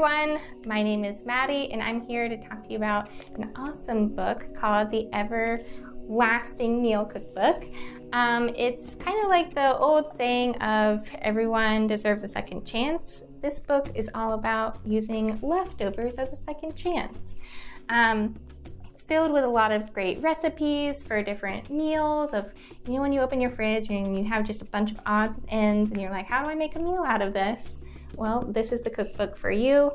My name is Maddie, and I'm here to talk to you about an awesome book called The Everlasting Meal Cookbook. Um, it's kind of like the old saying of everyone deserves a second chance. This book is all about using leftovers as a second chance. Um, it's filled with a lot of great recipes for different meals of you know when you open your fridge and you have just a bunch of odds and ends and you're like how do i make a meal out of this well, this is the cookbook for you.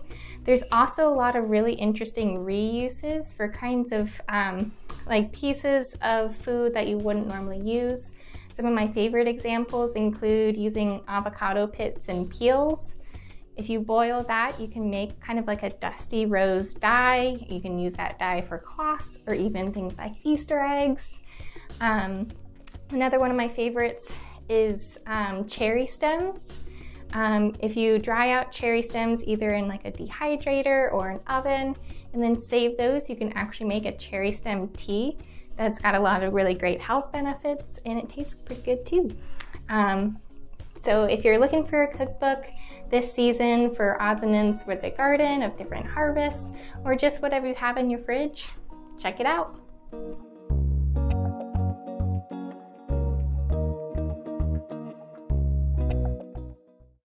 There's also a lot of really interesting reuses for kinds of um, like pieces of food that you wouldn't normally use. Some of my favorite examples include using avocado pits and peels. If you boil that, you can make kind of like a dusty rose dye. You can use that dye for cloths or even things like Easter eggs. Um, another one of my favorites is um, cherry stems. Um, if you dry out cherry stems either in like a dehydrator or an oven and then save those, you can actually make a cherry stem tea that's got a lot of really great health benefits and it tastes pretty good too. Um, so if you're looking for a cookbook this season for odds and ends for the garden of different harvests or just whatever you have in your fridge, check it out.